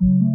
thank you